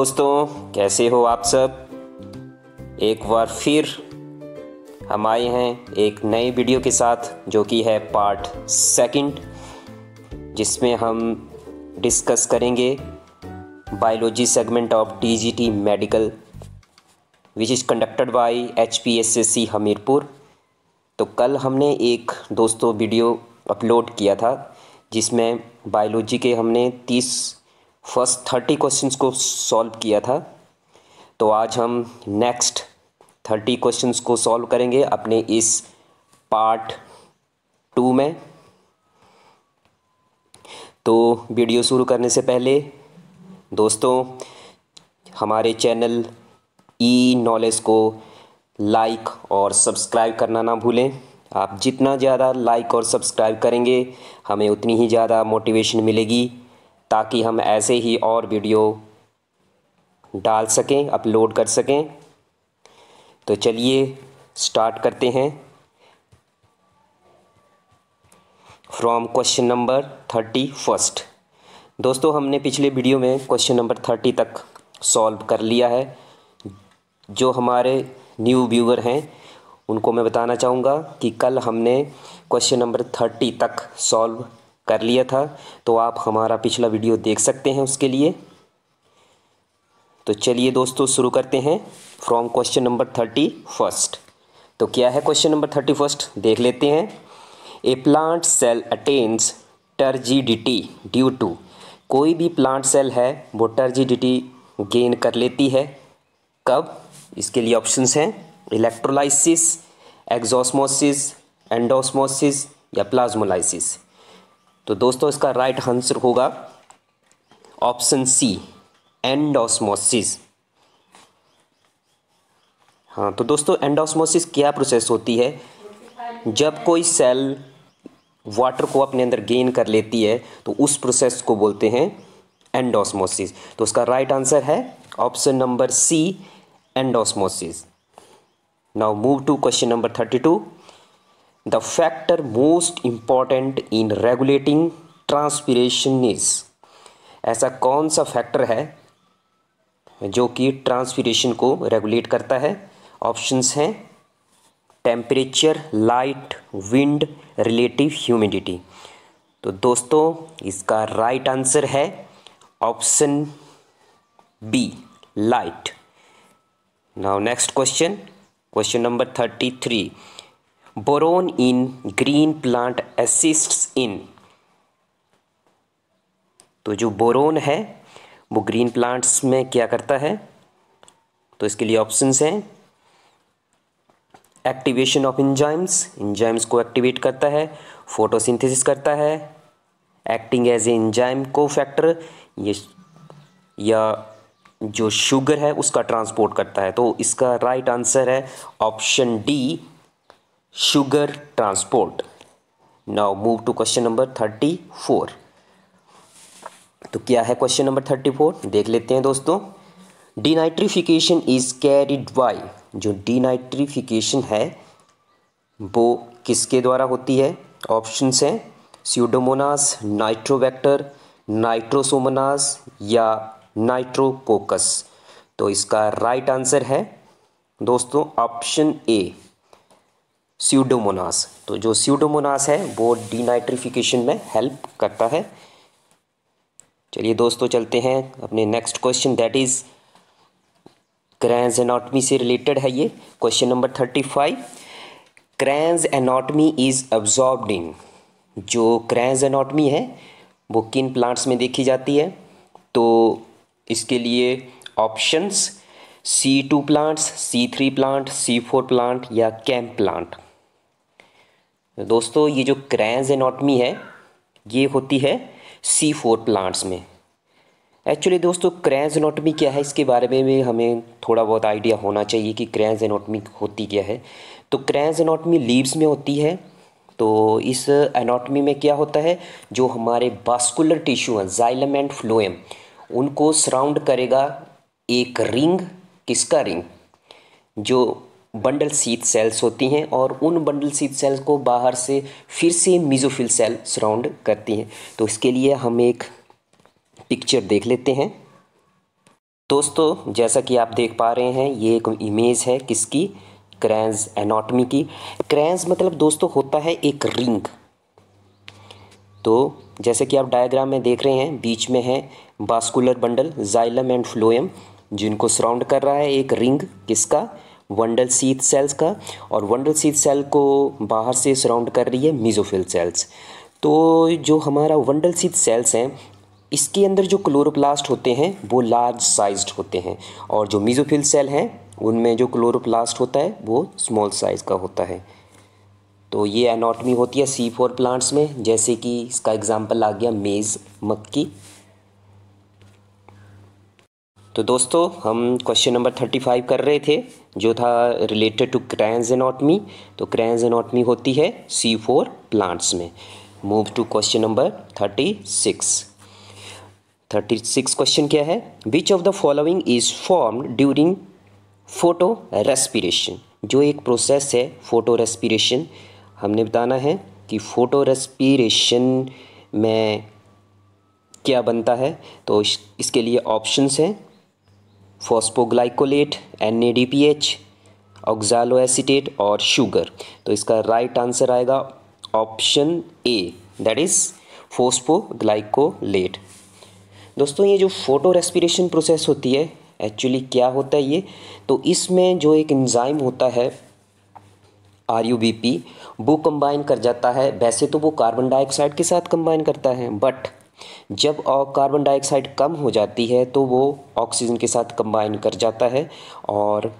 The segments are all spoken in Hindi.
दोस्तों, कैसे हो आप सब? एक बार फिर हम आए हैं एक नए वीडियो के साथ, जो कि है पार्ट सेकंड, जिसमें हम डिस्कस करेंगे biology segment of TGT medical which is conducted by HPSSC Hamirpur. तो कल हमने एक दोस्तों वीडियो अपलोड किया था, जिसमें बायोलॉजी के हमने तीस फ़र्स्ट थर्टी क्वेश्चंस को सॉल्व किया था। तो आज हम नेक्स्ट थर्टी क्वेश्चंस को सॉल्व करेंगे अपने इस पार्ट टू में। तो वीडियो शुरू करने से पहले दोस्तों, हमारे चैनल ई नॉलेज को लाइक और सब्सक्राइब करना ना भूलें। आप जितना ज़्यादा लाइक और सब्सक्राइब करेंगे, हमें उतनी ही ज़्यादा मोटिवेशन मिलेगी। ताकि हम ऐसे ही और वीडियो डाल सकें, अपलोड कर सकें। तो चलिए स्टार्ट करते हैं। From question number thirty first. दोस्तों, हमने पिछले वीडियो में क्वेश्चन नंबर थर्टी तक सॉल्व कर लिया है। जो हमारे न्यू व्यूअर हैं, उनको मैं बताना चाहूँगा कि कल हमने क्वेश्चन नंबर थर्टी तक सॉल्व कर लिया था तो आप हमारा पिछला वीडियो देख सकते हैं उसके लिए। तो चलिए दोस्तों, शुरू करते हैं from question number thirty first तो क्या है क्वेश्चन नंबर थर्टी फ़र्स्ट देख लेते हैं। A plant cell attains turgidity due to कोई भी प्लांट सेल है, वो टर्जिडिटी गेन कर लेती है। कब? इसके लिए ऑप्शंस हैं। इलेक्ट्रोलाइसिस एक्जोस्मोसिस एंडोस्मोसिस या प्लाज्मोलाइसिस तो दोस्तों, इसका राइट आंसर होगा ऑप्शन सी एंडोस्मोसिस हाँ तो दोस्तों एंडोस्मोसिस क्या प्रोसेस होती है? जब कोई सेल वाटर को अपने अंदर गेन कर लेती है तो उस प्रोसेस को बोलते हैं एंडोस्मोसिस तो उसका राइट आंसर है option number C endosmosis move to question number thirty 32. The factor most important in regulating transpiration is, ऐसा कौन सा फैक्टर है जो कि ट्रांसपीरेशन को रेगुलेट करता है? ऑप्शंस हैं temperature light wind relative humidity तो दोस्तों, इसका राइट right आंसर है option B light now next question question number thirty three boron in green plant assist in तो जो बोरोन है, वो ग्रीन प्लांट्स में क्या करता है? तो इसके लिए ऑप्शंस हैं। एक्टिवेशन ऑफ़ इंजाइम्स इंजाइम्स को एक्टिवेट करता है। फोटोसिंथेसिस करता है। Acting as a enzyme cofactor ये या जो शुगर है, उसका ट्रांसपोर्ट करता है। तो इसका राइट right आंसर है option D transport now move to question number thirty four तो क्या है क्वेश्चन नंबर थर्टी फोर देख लेते हैं दोस्तों। डीनाइट्रिफिकेशन इज़ कैरिड बाय जो डीनाइट्रिफिकेशन है, वो किसके द्वारा होती है? ऑप्शंस हैं। स्यूडोमोनास नाइट्रोवेक्टर नाइट्रोसोमोनास या नाइट्रोकोकस तो इसका राइट आंसर है दोस्तों ऑप्शन ए स्यूडोमोनास तो जो स्यूडोमोनास है, वो डीनाइट्रिफिकेशन में हेल्प करता है। चलिए दोस्तों, चलते हैं अपने next question that is Kranz anatomy से रिलेटेड है ये। Question number thirty five Kranz anatomy is absorbed in जो क्रैंस एनाटमी है, वो किन प्लांट्स में देखी जाती है? तो इसके लिए options C two plants C three plant C four plant या कैम्प प्लांट दोस्तों, ये जो क्रैंस एनॉटमी है, ये होती है सी फोर प्लांट्स में। एक्चुअली दोस्तों क्रैंस एनॉटमी क्या है, इसके बारे में भी हमें थोड़ा बहुत आइडिया होना चाहिए कि क्रैंस एनॉटमी होती क्या है। तो क्रैंस एनॉटमी लीव्स में होती है तो इस एनॉटमी में क्या होता है, जो हमारे बास्कुलर टिश्यू हैं जाइलम एंड फ्लोएम उनको सराउंड करेगा एक रिंग किसका रिंग जो बंडल सीथ सेल्स होती हैं और उन बंडल सीथ सेल्स को बाहर से फिर से मिजोफिल सेल सराउंड करती हैं। तो इसके लिए हम एक पिक्चर देख लेते हैं। दोस्तों, जैसा कि आप देख पा रहे हैं, ये एक इमेज है किसकी? क्रैंस एनाटॉमी की। क्रैंस मतलब दोस्तों होता है एक रिंग तो जैसे कि आप डायग्राम में देख रहे हैं, बीच में है vascular bundle xylem and phloem जिनको सराउंड कर रहा है एक रिंग किसका? वंडल सीथ सेल्स का और वंडल सीथ सेल को बाहर से सराउंड कर रही है मीजोफिल सेल्स। तो जो हमारा वंडल सीथ सेल्स हैं, इसके अंदर जो क्लोरोप्लास्ट होते हैं, वो लार्ज साइज्ड होते हैं। और जो मीजोफिल सेल हैं, उनमें जो क्लोरोप्लास्ट होता है, वो स्मॉल साइज़ का होता है। तो ये एनाटॉमी होती है सी फोर प्लांट्स में, जैसे कि इसका एग्जांपल आ गया मेज़ मक्की। तो दोस्तों, हम क्वेश्चन नंबर थर्टी फाइव कर रहे थे। जो था रिलेटेड टू क्रैंस एनाटॉमी तो क्रैंस एनाटॉमी होती है सी फोर प्लांट्स में। Move to question number thirty six thirty six question क्या है? Which of the following is form during photo respiration जो एक प्रोसेस है फ़ोटो रेस्पिरेशन हमने बताना है कि फ़ोटो रेस्पिरेशन में क्या बनता है तो इस, इसके लिए ऑप्शंस हैं। Phosphoglycolate N A D P H oxalo और शुगर तो इसका राइट आंसर आएगा option A that is phosphoglycolate दोस्तों, ये जो फ़ोटो रेस्पिरेशन प्रोसेस होती है एक्चुअली क्या होता है ये? तो इसमें जो एक इंजाइम होता है आर यू बी पी वो कंबाइन कर जाता है. वैसे तो वो कार्बन डाइऑक्साइड के साथ कंबाइन करता है बट जब कार्बन डाइऑक्साइड कम हो जाती है तो वो ऑक्सीजन के साथ कंबाइन कर जाता है और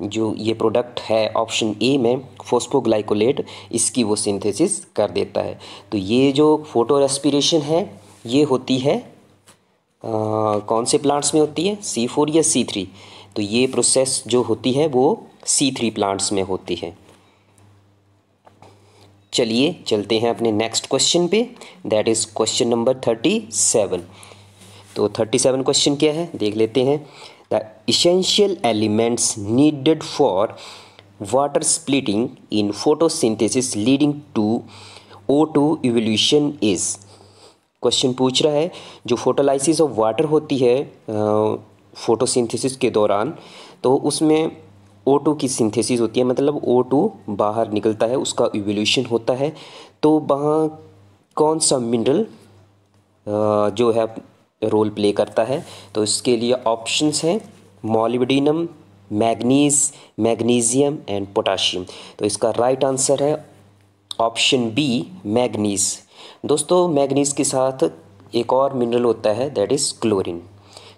जो ये प्रोडक्ट है ऑप्शन ए में फोस्फोग्लाइकोलेट इसकी वो सिंथेसिस कर देता है। तो ये जो फ़ोटो रेस्पिरेशन है ये होती है आ, कौन से प्लांट्स में होती है? सी फोर या सी थ्री तो ये प्रोसेस जो होती है वो सी थ्री प्लांट्स में होती है। चलिए चलते हैं अपने नेक्स्ट क्वेश्चन पे that is question number thirty seven तो थर्टी सेवन क्वेश्चन क्या है? देख लेते हैं. The essential elements needed for water splitting in photosynthesis leading to O two evolution is question पूछ रहा है, जो फोटोलाइसिस ऑफ़ वाटर होती है फोटोसिंथेसिस के दौरान तो उसमें ओ टू की सिंथेसिस होती है मतलब ओ टू बाहर निकलता है, उसका इवोल्यूशन होता है। तो वहाँ कौन सा मिनरल जो है रोल प्ले करता है? तो इसके लिए ऑप्शंस हैं molybdenum manganese magnesium and potassium तो इसका राइट right आंसर है ऑप्शन बी मैग्नीज दोस्तों मैग्नीज के साथ एक और मिनरल होता है दैट इज़ क्लोरीन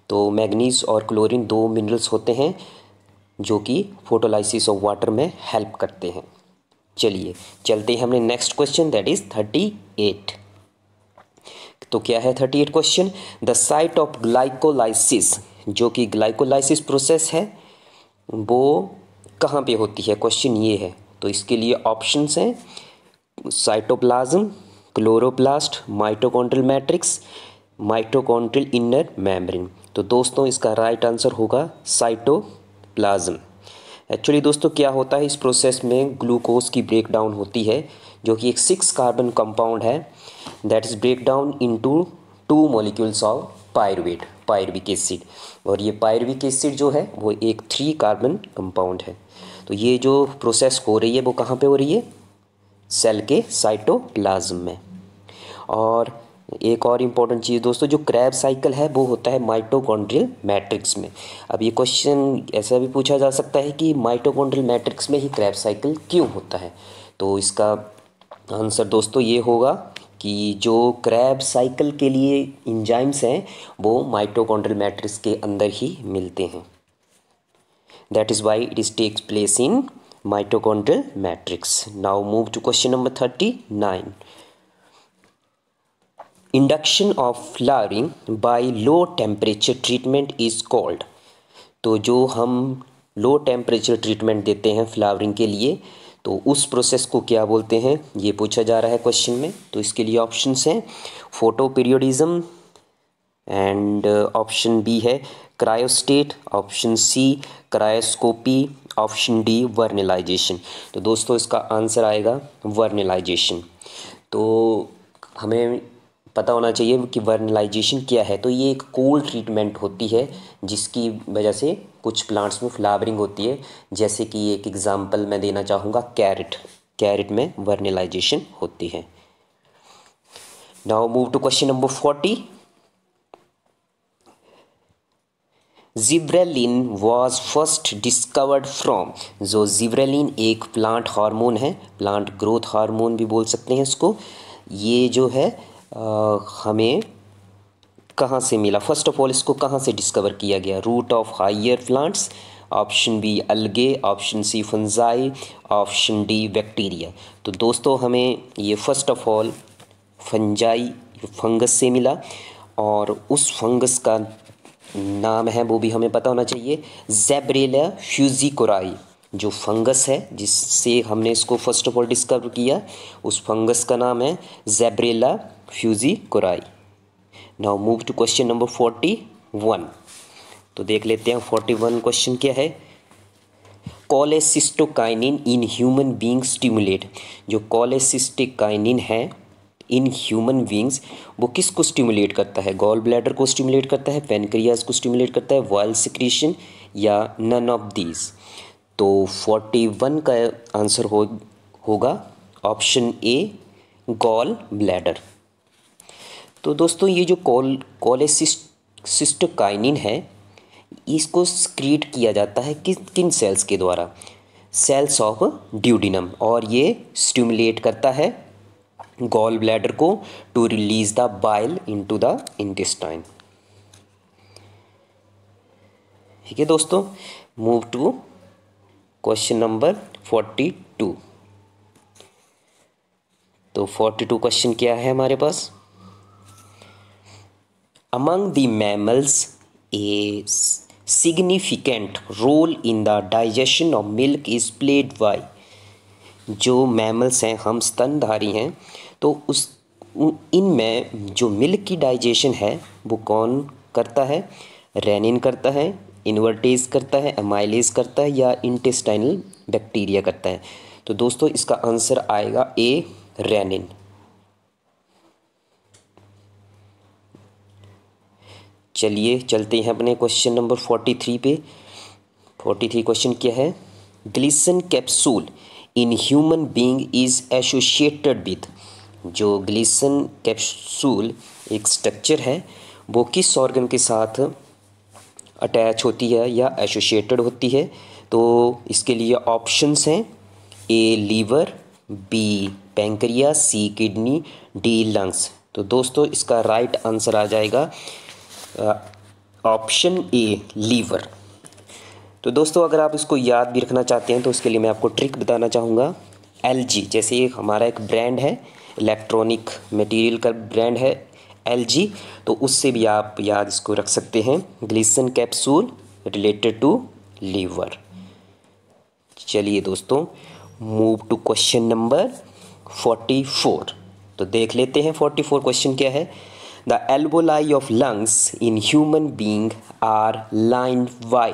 तो मैग्नीज और क्लोरीन दो मिनरल्स होते हैं। जो कि फोटोलाइसिस ऑफ़ वाटर में हेल्प करते हैं। चलिए, चलते हैं हमने next question that is thirty eight तो क्या है thirty eight question the site of glycolysis जो कि ग्लाइकोलाइसिस प्रोसेस है, वो कहाँ पे होती है? क्वेश्चन ये है। तो इसके लिए ऑप्शंस हैं cytoplasm chloroplast mitochondrial matrix mitochondrial inner membrane तो दोस्तों, इसका राइट आंसर होगा साइटो प्लाज्म। एक्चुअली दोस्तों, क्या होता है? इस प्रोसेस में ग्लूकोज की ब्रेक डाउन होती है, जो कि एक सिक्स कार्बन कंपाउंड है that is break down into two molecules of pyruvate pyruvic acid और ये पायरविक एसिड जो है, वो एक थ्री कार्बन कंपाउंड है। तो ये जो प्रोसेस हो रही है, वो कहाँ पे हो रही है? सेल के साइटोप्लाज्म में। और एक और इंपॉर्टेंट चीज़ दोस्तों, जो क्रैब साइकिल है, वो होता है माइटोकॉन्ड्रियल मैट्रिक्स में। अब ये क्वेश्चन ऐसा भी पूछा जा सकता है कि माइटोकॉन्ड्रियल मैट्रिक्स में ही क्रैब साइकिल क्यों होता है? तो इसका आंसर दोस्तों ये होगा कि जो क्रैब साइकिल के लिए इंजाइम्स हैं, वो माइटोकॉन्ड्रियल मैट्रिक्स के अंदर ही मिलते हैं। That is why it is takes place in mitochondrial matrix now move to question number thirty nine induction of flowering by low temperature treatment is called तो जो हम लो टेम्परेचर ट्रीटमेंट देते हैं फ्लावरिंग के लिए तो उस प्रोसेस को क्या बोलते हैं? ये पूछा जा रहा है क्वेश्चन में। तो इसके लिए ऑप्शंस हैं photo periodism and option B है cryostat option C cryoscopy option D vernalization तो दोस्तों, इसका आंसर आएगा वर्निलाइजेशन तो हमें पता होना चाहिए कि वर्नलाइजेशन क्या है। तो ये एक कोल्ड ट्रीटमेंट होती है, जिसकी वजह से कुछ प्लांट्स में फ्लावरिंग होती है। जैसे कि एक एग्ज़ाम्पल मैं देना चाहूँगा कैरेट कैरेट में वर्नलाइजेशन होती है। Now move to question number forty gibberellin was first discovered from जो जिब्रेलिन एक प्लांट हार्मोन है प्लांट ग्रोथ हार्मोन भी बोल सकते हैं इसको। ये जो है हमें कहाँ से मिला? फ़र्स्ट ऑफ़ ऑल इसको कहाँ से डिस्कवर किया गया? Root of higher plants option B algae option C fungi option D bacteria तो दोस्तों, हमें ये first of all fungi fungus से मिला और उस फंगस का नाम है, वो भी हमें पता होना चाहिए जेब्रेला फ्यूजिकोराई जो फंगस है, जिससे हमने इसको फ़र्स्ट ऑफ़ ऑल डिस्कवर किया, उस फंगस का नाम है Gibberella fujikuroi now move to question number forty one तो देख लेते हैं फोर्टी वन क्वेश्चन क्या है? Cholecystokinin in human being stimulate जो कॉलेसिस्टिकाइनिन है इन ह्यूमन बींग्स वो किसको स्टिमुलेट करता है? गॉल ब्लैडर को स्टिमुलेट करता है पेनक्रियाज को स्टिमुलेट करता है वाइल सिक्रीशन या नन ऑफ़ दीज तो फोर्टी वन का आंसर हो, होगा ऑप्शन ए गॉल ब्लैडर तो दोस्तों, ये जो कॉल कॉलेसिस्टोकाइनिन है, इसको स्क्रीट किया जाता है किस किन सेल्स के द्वारा? सेल्स ऑफ़ ड्यूडिनम और ये स्टिमुलेट करता है गॉल ब्लैडर को to release the bile into the intestine ठीक है दोस्तों move to question number forty two तो फोर्टी टू क्वेश्चन क्या है हमारे पास? Among the mammals a significant role in the digestion of milk is played by जो मैमल्स हैं, हम स्तनधारी हैं तो उस इनमें जो मिल्क की डाइजेशन है, वो कौन करता है? रेनिन करता है इन्वर्टेज करता है एमाइलेज करता है, या इंटेस्टाइनल बैक्टीरिया करता है। तो दोस्तों, इसका आंसर आएगा ए रेनिन चलिए चलते हैं अपने क्वेश्चन नंबर फोर्टी थ्री पे। फोर्टी थ्री क्वेश्चन क्या है? Glisson capsule in human being is associated with जो ग्लिसन कैप्सूल एक स्ट्रक्चर है, वो किस ऑर्गन के साथ अटैच होती है या एसोसिएटेड होती है? तो इसके लिए ऑप्शंस हैं A liver B pancreas C kidney D lungs तो दोस्तों, इसका राइट आंसर आ जाएगा। ऑप्शन ए लीवर तो दोस्तों, अगर आप इसको याद भी रखना चाहते हैं तो उसके लिए मैं आपको ट्रिक बताना चाहूँगा। एल जी जैसे एक हमारा एक ब्रांड है इलेक्ट्रॉनिक मटेरियल का ब्रांड है एल जी तो उससे भी आप याद इसको रख सकते हैं। Glisson capsule related to liver चलिए दोस्तों move to question number forty four तो देख लेते हैं फोर्टी फोर क्वेश्चन क्या है। The एल्बोलाई of lungs in human being are line by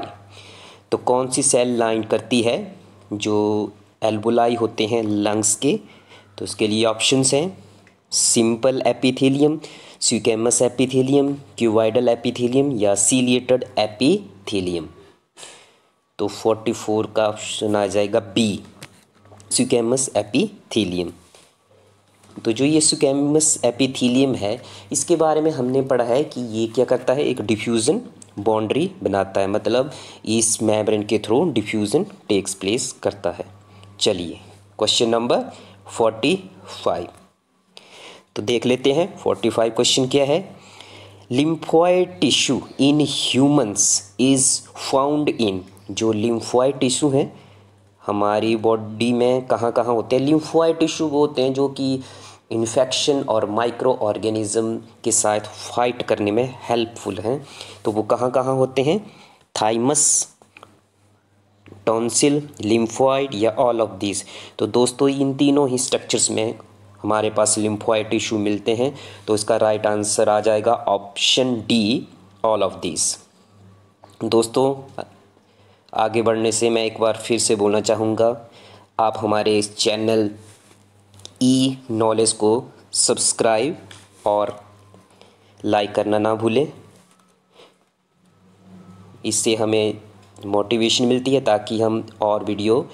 तो कौन सी सेल लाइन करती है? जो एल्बोलाई होते हैं लंग्स के तो उसके लिए ऑप्शंस हैं। Simple epithelium squamous epithelium cuboidal epithelium या सीलिएटेड एपिथेलियम तो 44 का ऑप्शन आ जाएगा बी स्यूकेमस एपिथेलियम तो जो ये सुकेमस एपिथीलियम है, इसके बारे में हमने पढ़ा है कि ये क्या करता है, एक डिफ्यूज़न बाउंड्री बनाता है। मतलब इस मैब्रेन के थ्रू डिफ्यूज़न टेक्स प्लेस करता है। चलिए क्वेश्चन नंबर फोर्टी फाइव तो देख लेते हैं फोर्टी फाइव क्वेश्चन क्या है? Lymphoid tissue in humans is found in जो लिम्फॉइड टिश्यू हैं, हमारी बॉडी में कहाँ कहाँ होते हैं? लिम्फॉइड टिश्यू वो होते हैं जो कि इन्फेक्शन और माइक्रो ऑर्गेनिज़म के साथ फाइट करने में हेल्पफुल हैं। तो वो कहाँ कहाँ होते हैं? थाइमस टॉन्सिल लिम्फॉइड या ऑल ऑफ़ दिस तो दोस्तों, इन तीनों ही स्ट्रक्चर्स में हमारे पास लिम्फॉइड टिश्यू मिलते हैं। तो इसका राइट आंसर आ जाएगा option D all of this दोस्तों, आगे बढ़ने से मैं एक बार फिर से बोलना चाहूँगा। आप हमारे इस चैनल ई नॉलेज को सब्सक्राइब और लाइक करना ना भूलें। इससे हमें मोटिवेशन मिलती है ताकि हम और वीडियो,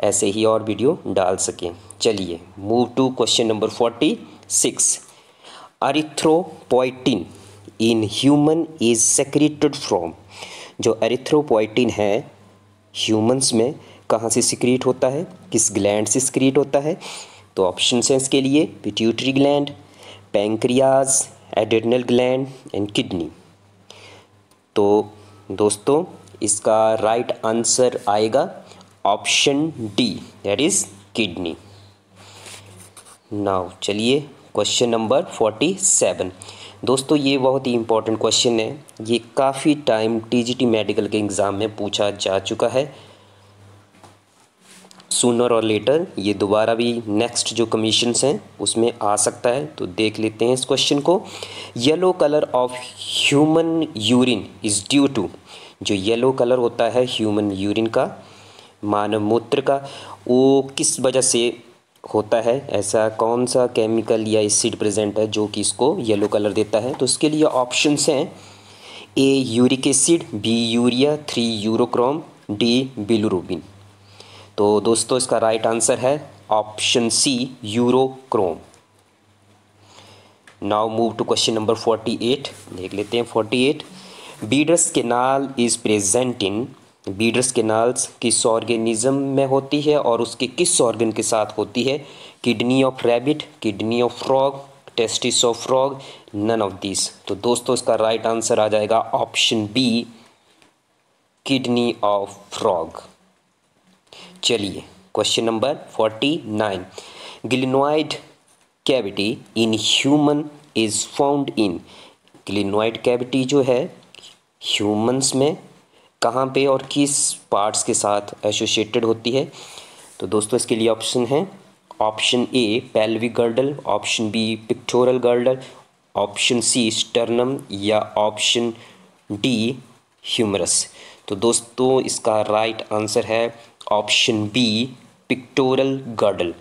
ऐसे ही और वीडियो डाल सकें। चलिए move to question number forty six erythropoietin in human is secreted from जो एरिथ्रोपोइटिन है ह्यूमंस में कहाँ से सिक्रीट होता है? किस ग्लैंड से सिक्रीट होता है? तो ऑप्शन है इसके लिए pituitary gland pancreas adrenal gland and kidney तो दोस्तों, इसका राइट right आंसर आएगा option D that is kidney now चलिए क्वेश्चन नंबर फोर्टी सेवन दोस्तों, ये बहुत ही इंपॉर्टेंट क्वेश्चन है। ये काफ़ी टाइम टीजीटी मेडिकल के एग्ज़ाम में पूछा जा चुका है। सूनर और लेटर ये दोबारा भी नेक्स्ट जो कमीशंस हैं, उसमें आ सकता है। तो देख लेते हैं इस क्वेश्चन को। Yellow colour of human urine is due to जो येलो कलर होता है ह्यूमन यूरिन का मानव मूत्र का, वो किस वजह से होता है? ऐसा कौन सा केमिकल या एसिड प्रेजेंट है जो कि इसको येलो कलर देता है? तो इसके लिए ऑप्शंस हैं। A uric acid B urea three urochrome D bilirubin तो दोस्तों, इसका राइट आंसर है option C urochrome now move to question number forty eight देख लेते हैं forty eight Bidder's canal is present in Bidder's canals किस ऑर्गेनिज्म में होती है और उसके किस ऑर्गन के साथ होती है? Kidney of rabbit kidney of frog testis of frog none of this तो दोस्तों, इसका राइट आंसर आ जाएगा option B kidney of frog चलिए। Question number forty nine glenoid cavity in human is found in glenoid cavity जो है ह्यूमंस में कहाँ पे और किस पार्ट्स के साथ एसोसिएटेड होती है? तो दोस्तों, इसके लिए ऑप्शन है। Option A pelvic girdle option B pectoral girdle option C sternum या ऑप्शन डी ह्यूमरस तो दोस्तों, इसका राइट आंसर है option B pectoral girdle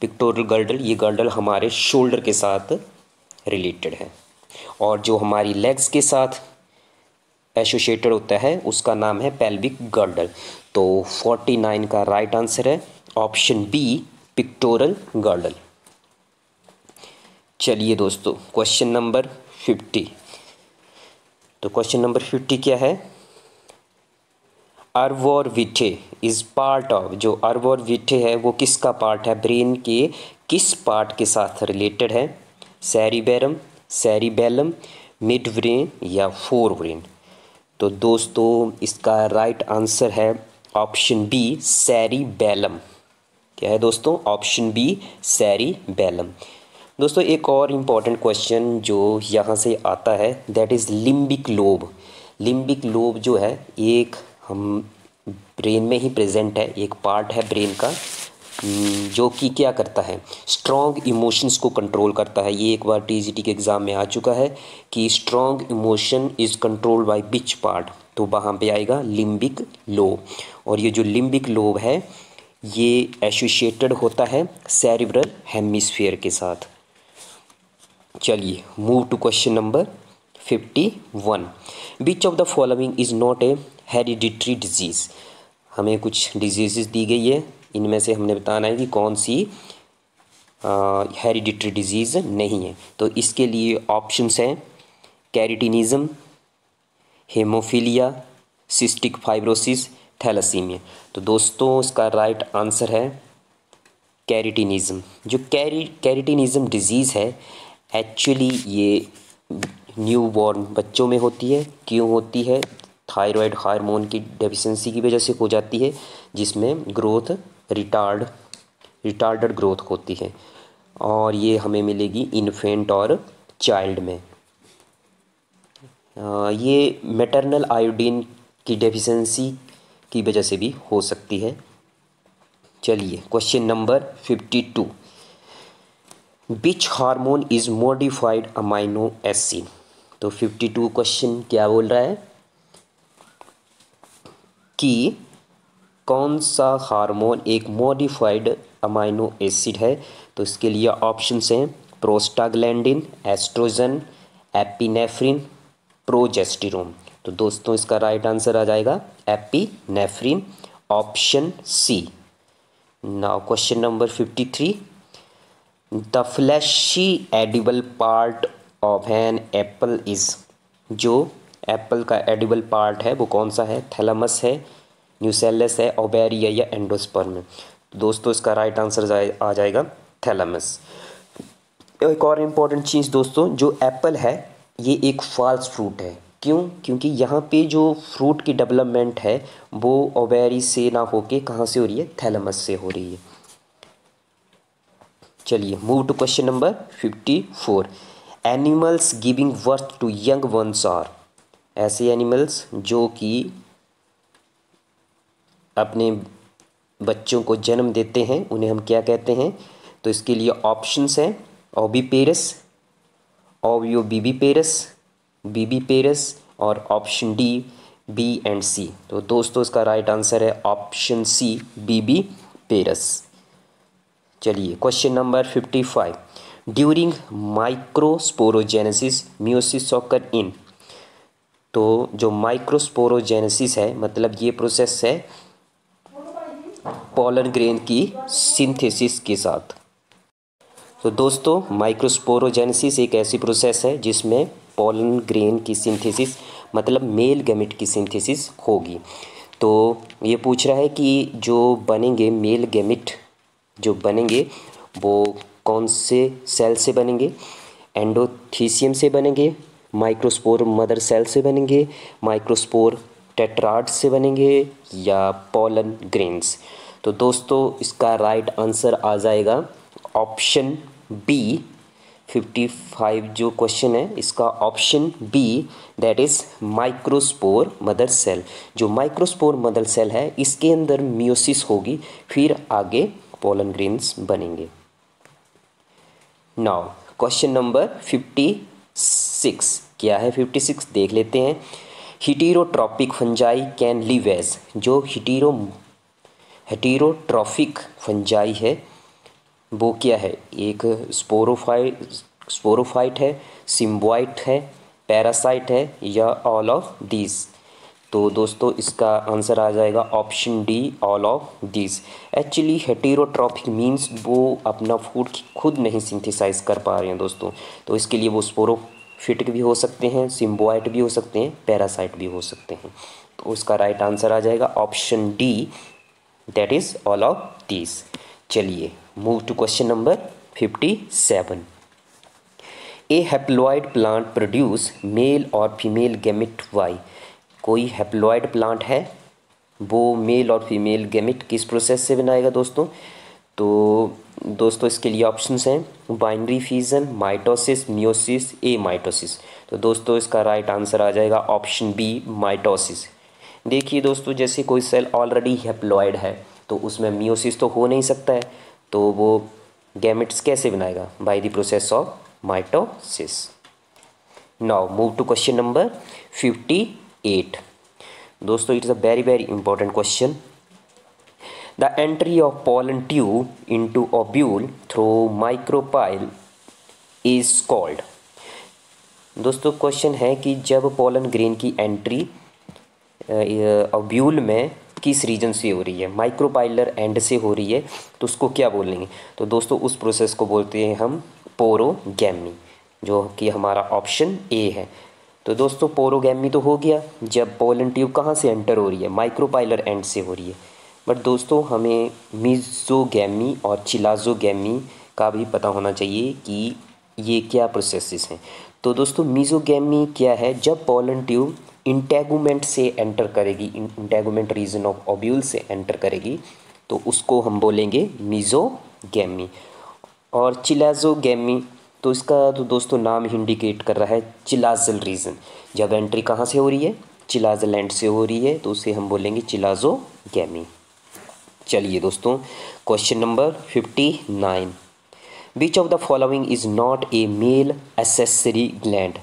pectoral girdle ये गर्डल हमारे शोल्डर के साथ रिलेटेड है। और जो हमारी लेग्स के साथ एसोसिएटेड होता है, उसका नाम है पेल्विक गर्डल तो 49 का राइट आंसर है ऑप्शन बी पिक्टोरल गर्डल चलिए दोस्तों क्वेश्चन नंबर 50 तो क्वेश्चन नंबर 50 क्या है? अर्वोर विठे इज़ पार्ट ऑफ़ जो अर्वोर विठे है, वो किसका पार्ट है? ब्रेन के किस पार्ट के साथ रिलेटेड है? सैरीबेरम सैरीबेलम मिड ब्रेन या फोर ब्रेन तो दोस्तों, इसका राइट आंसर है ऑप्शन बी सैरीबेलम क्या है दोस्तों? ऑप्शन बी सैरीबेलम दोस्तों, एक और इंपॉर्टेंट क्वेश्चन जो यहाँ से आता है that is limbic lobe limbic lobe जो है, एक हम ब्रेन में ही प्रेजेंट है एक पार्ट है ब्रेन का हम्म, जो कि क्या करता है? स्ट्रॉन्ग इमोशंस को कंट्रोल करता है। ये एक बार टीजीटी के एग्ज़ाम में आ चुका है कि strong emotion is control by which part तो वहाँ पे आएगा लिम्बिक लोब और ये जो लिम्बिक लोब है ये एसोसिएटेड होता है सेरिब्रल हेमिस्फीयर के साथ। चलिए move to question number fifty one which of the following is not a hereditary disease. हमें कुछ डिज़ीज़ दी गई है। इनमें से हमने बताना है कि कौन सी हेरिडिट्री डिज़ीज़ नहीं है। तो इसके लिए ऑप्शंस हैं, cretinism, haemophilia, cystic fibrosis, thalassaemia. तो दोस्तों, इसका राइट आंसर है कैरिटिनिज़म। जो कैरी, कैरिटिनिज़म डिज़ीज़ है, एक्चुअली ये न्यू बॉर्न बच्चों में होती है। क्यों होती है? थायराइड हार्मोन की डेफिशिएंसी की वजह से हो जाती है, जिसमें ग्रोथ रिटार्ड रिटार्डेड ग्रोथ होती है। और ये हमें मिलेगी इन्फेंट और चाइल्ड में। ये मेटरनल आयोडीन की डेफिशिएंसी की वजह से भी हो सकती है। चलिए question number fifty two which hormone is modified amino acid तो फिफ्टी टू क्वेश्चन क्या बोल रहा है? कि कौन सा हार्मोन एक मॉडिफाइड अमाइनो एसिड है? तो इसके लिए ऑप्शन हैं प्रोस्टाग्लैंडिन एस्ट्रोजन एपिनेफ्रिन प्रोजेस्टिरोन तो दोस्तों, इसका राइट आंसर आ जाएगा epinephrine option C now question number fifty three the fleshy edible part of an apple is जो एप्पल का एडिबल पार्ट है, वो कौन सा है? थैलमस है न्यूसेलस है, ओबेरिया या एंडोस्पर्म तो दोस्तों, इसका राइट आंसर आ जाएगा थैलमस। एक और इंपॉर्टेंट चीज़ दोस्तों, जो एप्पल है, ये एक फॉल्स फ्रूट है। क्यों? क्योंकि यहाँ पे जो फ्रूट की डेवलपमेंट है, वो ओबेरी से ना होके कहाँ से हो रही है? थैलमस से हो रही है। चलिए move to question number fifty four animals giving birth to young ones are ऐसे एनिमल्स जो कि अपने बच्चों को जन्म देते हैं, उन्हें हम क्या कहते हैं? तो इसके लिए ऑप्शंस हैं ओबी पेरस ओवियो बीबी पेरस बीबी पेरस और option D B and C तो दोस्तों, इसका राइट आंसर है ऑप्शन सी बीबी पेरस चलिए question number fifty five during microsporogenesis meiosis occur in तो जो माइक्रोस्पोरोजेनेसिस है मतलब ये प्रोसेस है पोलर ग्रेन की सिंथेसिस के साथ। तो दोस्तों माइक्रोस्पोरोजेनेसिस एक ऐसी प्रोसेस है जिसमें पोलन ग्रेन की सिंथेसिस मतलब मेल गैमिट की सिंथेसिस होगी। तो ये पूछ रहा है कि जो बनेंगे मेल गैमिट जो बनेंगे, वो कौन से सेल से बनेंगे? एंडोथीसियम से बनेंगे? माइक्रोस्पोर मदर सेल से बनेंगे, माइक्रोस्पोर टेट्राड से बनेंगे या पोलन ग्रेन्स। तो दोस्तों, इसका राइट आंसर आ जाएगा ऑप्शन बी, फिफ्टी फाइव जो क्वेश्चन है, इसका option B, that is microspore mother cell. जो माइक्रोस्पोर मदर सेल है, इसके अंदर म्यूसिस होगी, फिर आगे पोलन ग्रेन्स बनेंगे। Now, question number fifty six क्या है? फिफ्टी सिक्स देख लेते हैं। Heterotrophic fungi can live as जो हिटीरो हेटीरोट्रॉफिक फंजाई है, वो क्या है? एक स्पोरोफाइट स्पोरोफाइट है सिम्बॉइट है पैरासाइट है, या ऑल ऑफ़ दीज तो दोस्तों, इसका आंसर आ जाएगा option D all of this actually heterotrophic means वो अपना फ़ूड खुद नहीं सिंथेसाइज कर पा रहे हैं दोस्तों। तो इसके लिए वो स्पोरोफिटिक भी हो सकते हैं सिम्बोइट भी हो सकते हैं पैरासाइट भी हो सकते हैं। तो उसका राइट आंसर आ जाएगा option D that is all of this चलिए move to question number fifty seven a haploid plant produce male और फीमेल गेमिट वाई कोई हेप्लॉइड प्लांट है, वो मेल और फीमेल गेमिट किस प्रोसेस से बनाएगा दोस्तों? तो दोस्तों, इसके लिए ऑप्शंस हैं binary fission mitosis meiosis amitosis तो दोस्तों, इसका राइट आंसर आ जाएगा ऑप्शन बी माइटोसिस देखिए दोस्तों, जैसे कोई सेल ऑलरेडी हेप्लॉइड है तो उसमें मियोसिस तो हो नहीं सकता है तो वो गैमिट्स कैसे बनाएगा? By the process of mitosis now move to question number fifty eight दोस्तों it a very very important question the entry of pollen tube into ovule through micropyle is called दोस्तों क्वेश्चन है कि जब पोलन ग्रेन की एंट्री ओब्यूल में किस रीजन से हो रही है? माइक्रोपाइलर एंड से हो रही है तो उसको क्या बोलेंगे तो दोस्तों, उस प्रोसेस को बोलते हैं हम पोरोगैमी जो कि हमारा ऑप्शन ए है। तो दोस्तों, पोरोगैमी तो हो गया। जब पोलन ट्यूब कहाँ से एंटर हो रही है? माइक्रोपाइलर एंड से हो रही है। बट दोस्तों, हमें मीजोगैमी और चिलाजोगैमी का भी पता होना चाहिए कि ये क्या प्रोसेसेस हैं। तो दोस्तों मीजोगैमी क्या है? जब पोलन ट्यूब इंटेगुमेंट से एंटर करेगी इंटेगुमेंट रीजन ऑफ़ ओब्यूल से एंटर करेगी तो उसको हम बोलेंगे मीजोगैमी और चिलाजोगैमी तो इसका तो दोस्तों नाम इंडिकेट कर रहा है चिलाजल रीजन जब एंट्री कहाँ से हो रही है? चिलाजल लैंड से हो रही है तो उसे हम बोलेंगे चिलाजो गैमी चलिए दोस्तों question number fifty nine which of the following is not a male accessory gland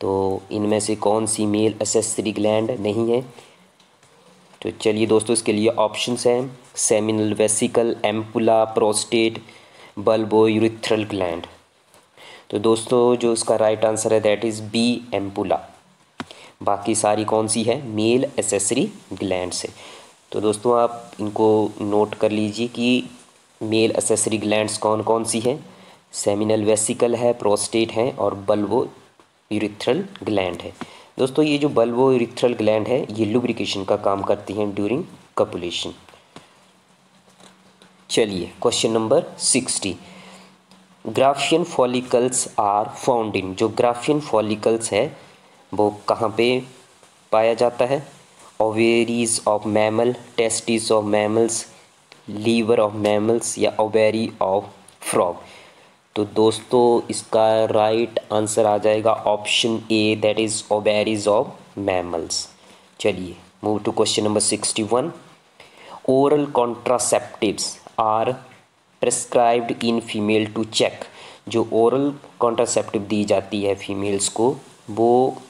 तो इनमें से कौन सी मेल एसेसरी ग्लैंड नहीं है? तो चलिए दोस्तों, इसके लिए ऑप्शंस हैं। Seminal vesicle ampulla prostate bulbourethral gland तो दोस्तों, जो इसका राइट आंसर है दैट इज़ बी एम्पुला बाकी सारी कौन सी है? मेल एसेसरी ग्लैंड से तो दोस्तों, आप इनको नोट कर लीजिए कि मेल एसेसरी ग्लैंड्स कौन कौन सी हैं? सेमिनल वेसिकल है प्रोस्टेट है और बल्वो यूरिथ्रल ग्लैंड है। दोस्तों, ये जो बल्वो यूरिथ्रल ग्लैंड है, ये लुब्रिकेशन का काम करती हैं ड्यूरिंग कपुलेशन चलिए question number sixty Graafian follicles are found in. जो ग्राफियन फॉलिकल्स है, वो कहाँ पे पाया जाता है? Ovaries of mammal testis of mammals liver of mammals या ओवेरी ऑफ़ फ्रॉग तो दोस्तों, इसका राइट आंसर आ जाएगा option A that is ovaries of mammals चलिए move to question number sixty one oral contraceptives are prescribed in female to check जो ओरल कॉन्ट्रासेप्टिव दी जाती है फीमेल्स को, वो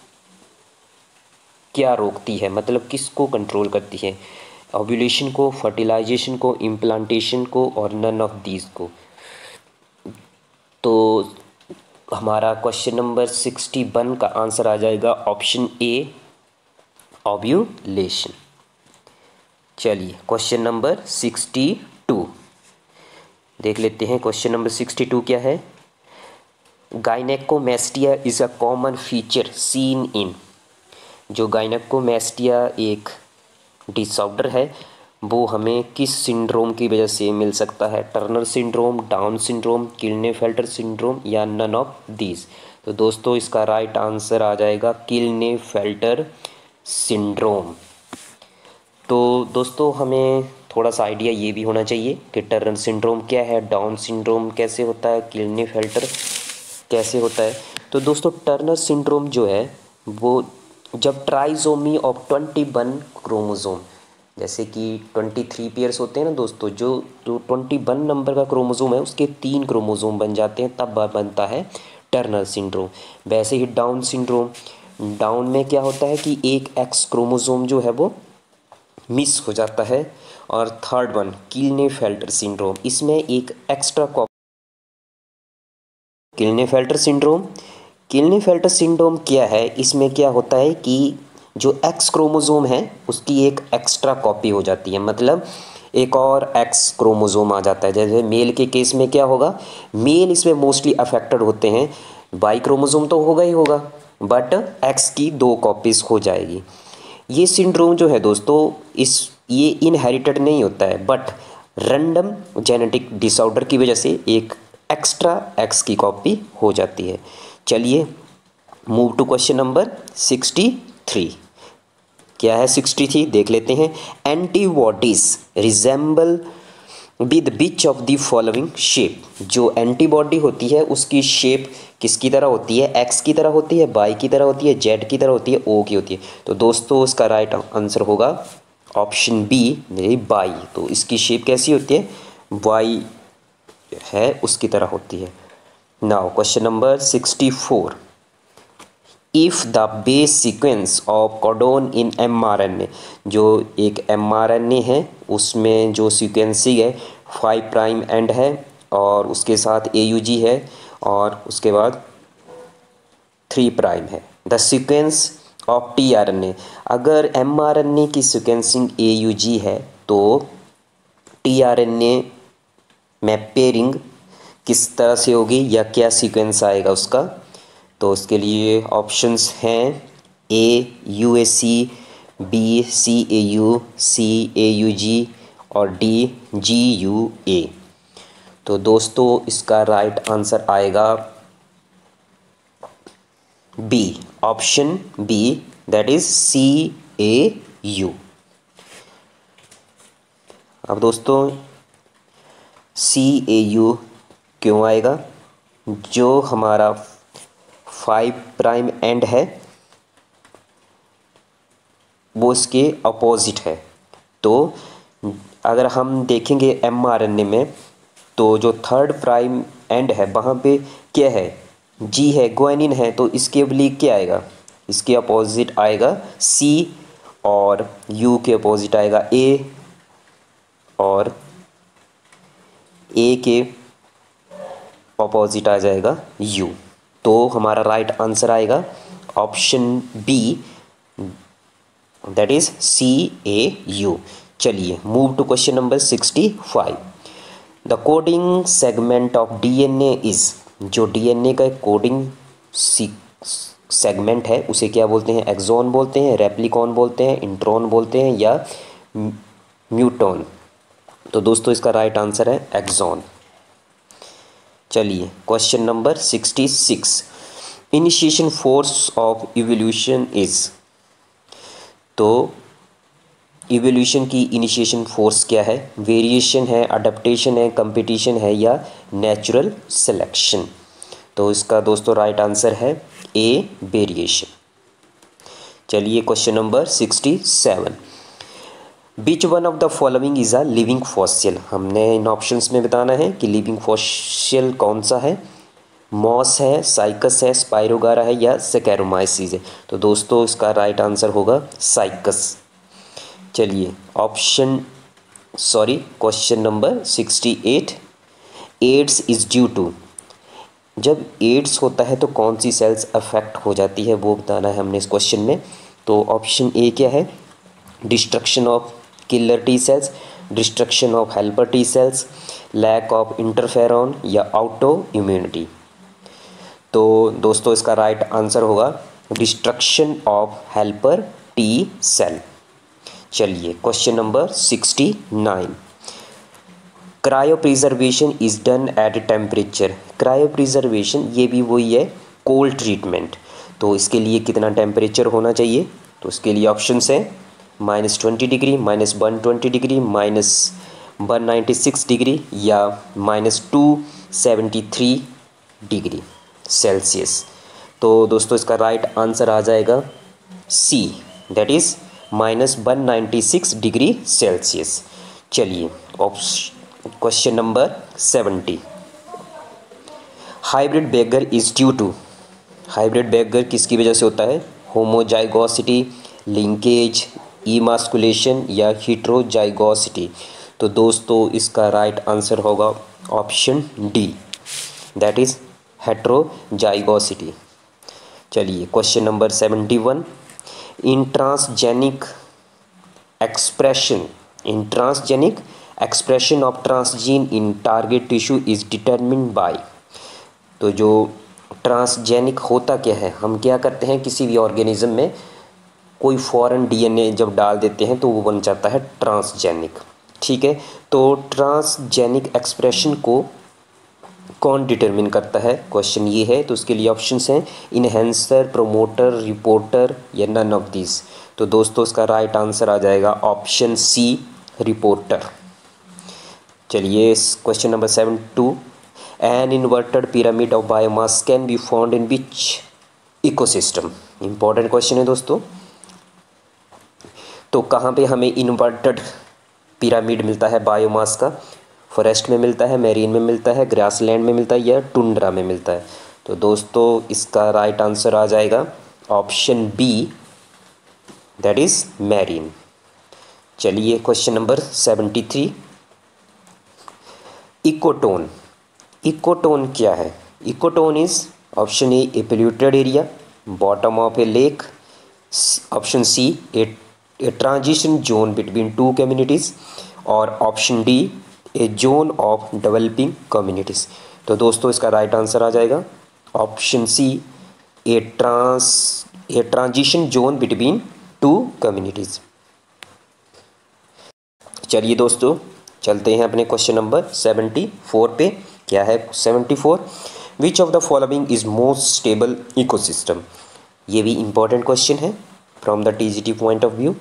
क्या रोकती है? मतलब किसको कंट्रोल करती है? ओव्यूलेशन को फर्टिलाइजेशन को इम्प्लांटेशन को और नन ऑफ़ दीज को। तो हमारा क्वेश्चन नंबर सिक्सटी वन का आंसर आ जाएगा ऑप्शन ए ओव्यूलेशन चलिए क्वेश्चन नंबर सिक्सटी टू देख लेते हैं क्वेश्चन नंबर सिक्सटी टू क्या है? Gynaecomastia is a common feature seen in जो गाइनेकोमेस्टिया एक डिसऑर्डर है, वो हमें किस सिंड्रोम की वजह से मिल सकता है? Turner syndrome Down syndrome Klinefelter syndrome या नन ऑफ़ दीज तो दोस्तों, इसका राइट आंसर आ जाएगा किलने फेल्टर सिंड्रोम तो दोस्तों, हमें थोड़ा सा आइडिया ये भी होना चाहिए कि टर्न सिंड्रोम क्या है डाउन सिंड्रोम कैसे होता है किलने फेल्टर कैसे होता है। तो दोस्तों टर्नर सिंड्रोम जो है, वो जब trisomy of twenty one chromosome जैसे कि ट्वेंटी थ्री पेयर्स होते हैं ना दोस्तों, जो जो ट्वेंटी वन नंबर का क्रोमोज़ोम है, उसके तीन क्रोमोज़ोम बन जाते हैं, तब बनता है टर्नर सिंड्रोम वैसे ही डाउन सिंड्रोम डाउन में क्या होता है कि एक एक्स क्रोमोज़ोम जो है वो मिस हो जाता है। और third one Klinefelter syndrome इसमें एक एक्स्ट्रा कॉप Klinefelter syndrome Klinefelter syndrome क्या है? इसमें क्या होता है कि जो एक्स क्रोमोज़ोम है, उसकी एक एक्स्ट्रा कॉपी हो जाती है। मतलब एक और एक्स क्रोमोज़ोम आ जाता है। जैसे मेल के केस में क्या होगा? मेल इसमें मोस्टली अफेक्टेड होते हैं। बाई क्रोमोज़ोम तो होगा ही होगा बट एक्स की दो कॉपीज़ हो जाएगी। ये सिंड्रोम जो है दोस्तों, इस ये इनहेरिटेड नहीं होता है बट रैंडम जेनेटिक डिसऑर्डर की वजह से एक एक्स्ट्रा एक्स की कॉपी हो जाती है। चलिए move to question number sixty three क्या है सिक्सटी थ्री देख लेते हैं। Antibodies resemble with which of the following shape जो एंटीबॉडी होती है, उसकी शेप किसकी तरह होती है? एक्स की तरह होती है बाई की तरह होती है जेड की तरह होती है ओ की होती है। तो दोस्तों, उसका राइट आंसर होगा ऑप्शन बी मेरी बाई। तो इसकी शेप कैसी होती है? वाई है, उसकी तरह होती है। Now, question number 64 if of base in M R N A जो एक एम आर एन ए है, उसमें जो सीक्वेंसिंग है फाइव प्राइम एंड है, और उसके साथ ए यू जी है, और उसके बाद थ्री प्राइम है। The sequence of T R N A अगर एम आर एन ए की सिक्वेंसिंग ए यू जी है तो टी आर एन ए में पेयरिंग किस तरह से होगी या क्या सीक्वेंस आएगा उसका? तो उसके लिए ऑप्शंस हैं A U A C B C A U C A U G और डी जी यू ए तो दोस्तों, इसका राइट आंसर आएगा B option B that is C A U अब दोस्तों सी ए यू क्यों आएगा? जो हमारा फाइव प्राइम एंड है, वो इसके अपोजिट है। तो अगर हम देखेंगे एम आर एन ए में तो जो थर्ड प्राइम एंड है, वहाँ पे क्या है? जी है ग्वेनिन है तो इसके अब्लीक क्या आएगा? इसके अपोजिट आएगा सी और यू के अपोजिट आएगा ए और ए के अपोजिट आ जाएगा यू तो हमारा राइट आंसर आएगा option B that is C A U चलिए move to question number sixty five the coding segment of DNA is जो डीएनए का एक कोडिंग सेगमेंट है, उसे क्या बोलते हैं? एक्जोन बोलते हैं रेप्लिकॉन बोलते हैं इंट्रॉन बोलते हैं या म्यूटोन तो दोस्तों, इसका राइट आंसर है एक्जोन चलिए question number sixty six initiation force of evolution is तो इवोल्यूशन की इनिशिएशन फोर्स क्या है? वेरिएशन है अडेप्टेशन है कंपटीशन है या नेचुरल सिलेक्शन तो इसका दोस्तों राइट आंसर है ए वेरिएशन चलिए question number sixty seven which one of the following is a living fossil हमने इन ऑप्शंस में बताना है कि लिविंग फॉसिल कौन सा है? मॉस है साइकस है स्पायरोगारा है या सेकेरोमाइसिस है? तो दोस्तों इसका राइट आंसर होगा साइकस चलिए option sorry question number sixty eight AIDS is due to. जब एड्स होता है तो कौन सी सेल्स अफेक्ट हो जाती है वो बताना है हमने इस क्वेश्चन में। तो ऑप्शन ए क्या है? Destruction of killer T cells, destruction of helper T cells, lack of interferon या आउटो इम्यूनिटी। तो दोस्तों, इसका राइट आंसर होगा destruction of helper T cell. चलिए, question number sixty nine. Cryopreservation is done at temperature cryopreservation ये भी वही है कोल्ड ट्रीटमेंट तो इसके लिए कितना टेम्परेचर होना चाहिए? तो इसके लिए ऑप्शंस हैं minus twenty degree minus one twenty degree minus one ninety six degree या minus two seventy three degree Celsius तो दोस्तों, इसका राइट right आंसर आ जाएगा C that is minus one ninety six degree Celsius चलिए question number seventy hybrid vigour is due to hybrid vigour किसकी वजह से होता है? होमोजाइगोसिटी लिंकेज ईमास्कुलेशन या हीट्रोजाइगोसिटी तो दोस्तों, इसका राइट आंसर होगा option D that is heterozygosity चलिए question number seventy one in transgenic expression in transgenic expression of transgene in target tissue is determine by तो जो ट्रांसजेनिक होता क्या है? हम क्या करते हैं? किसी भी ऑर्गेनिज्म में कोई फॉरेन डीएनए जब डाल देते हैं तो वो बन जाता है ट्रांसजेनिक ठीक है? तो ट्रांसजेनिक एक्सप्रेशन को कौन डिटरमिन करता है? क्वेश्चन ये है तो उसके लिए ऑप्शंस हैं इनहेंसर प्रोमोटर रिपोर्टर या नन ऑफ़ दिस तो दोस्तों, इसका राइट आंसर आ जाएगा ऑप्शन सी रिपोर्टर चलिए question number seven two an inverted pyramid of biomass can be found in which ecosystem important question है दोस्तों। तो कहाँ पे हमें इन्वर्टेड पिरामिड मिलता है बायोमास का? फॉरेस्ट में मिलता है मेरीन में मिलता है ग्रासलैंड में मिलता है या टुंड्रा में मिलता है? तो दोस्तों, इसका राइट आंसर आ जाएगा। Option B that is marine चलिए question number seventy three ecotone. Ecotone क्या है? Ecotone is option A a polluted area bottom of a lake option C a transition zone between two communities. और option D a zone of developing communities तो दोस्तों, इसका राइट आंसर आ जाएगा। Option C a trans a transition zone between two communities चलिए दोस्तों चलते हैं अपने क्वेश्चन नंबर सेवेंटी फोर पे। क्या है seventy four which of the following is most stable ecosystem ये भी इंपॉर्टेंट क्वेश्चन है from the T point of view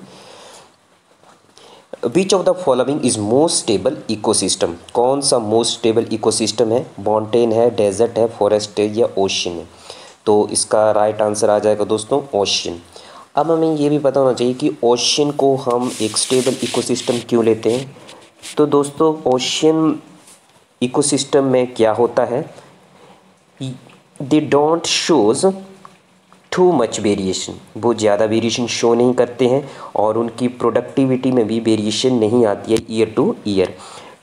which of the following is most stable ecosystem कौन सा मोस्ट स्टेबल इकोसिस्टम है? माउंटेन है डेजर्ट है फॉरेस्ट है या ओशन है? तो इसका राइट आंसर आ जाएगा दोस्तों ओशन अब हमें ये भी पता होना चाहिए कि ओशन को हम एक स्टेबल इकोसिस्टम क्यों लेते हैं? तो दोस्तों ओशियन इकोसिस्टम में क्या होता है? They don't shows too much variation वो ज़्यादा वेरिएशन शो नहीं करते हैं और उनकी प्रोडक्टिविटी में भी वेरिएशन नहीं आती है ईयर टू ईयर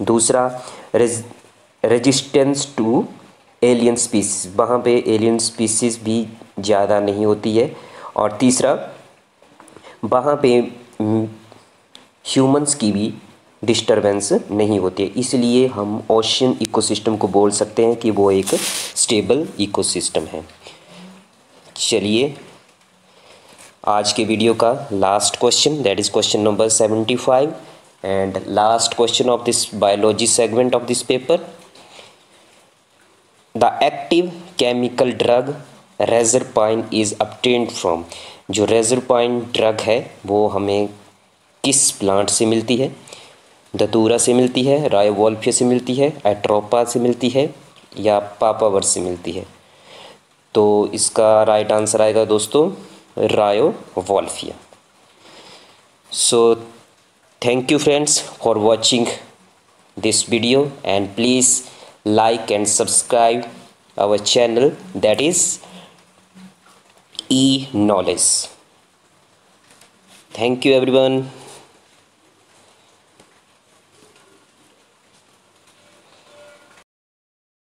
दूसरा रेजिस्टेंस टू एलियन स्पीसीज वहाँ पे एलियन स्पीसीज भी ज़्यादा नहीं होती है। और तीसरा, वहाँ पे ह्यूमंस की भी डिस्टरबेंस नहीं होती है। इसलिए हम ओशन इकोसिस्टम को बोल सकते हैं कि वो एक स्टेबल इकोसिस्टम है। चलिए, आज के वीडियो का last question that is question number seventy five and last question of this biology segment of this paper the active chemical drug reserpine is obtained from जो रेजरपाइन ड्रग है, वो हमें किस प्लांट से मिलती है? दतूरा से मिलती है, रायोवोल्फिया से मिलती है, एट्रोपा से मिलती है या पापावर से मिलती है। तो इसका राइट आंसर आएगा दोस्तों Rauwolfia so thank you friends for watching this video and please like and subscribe our channel, that is e knowledge thank you everyone.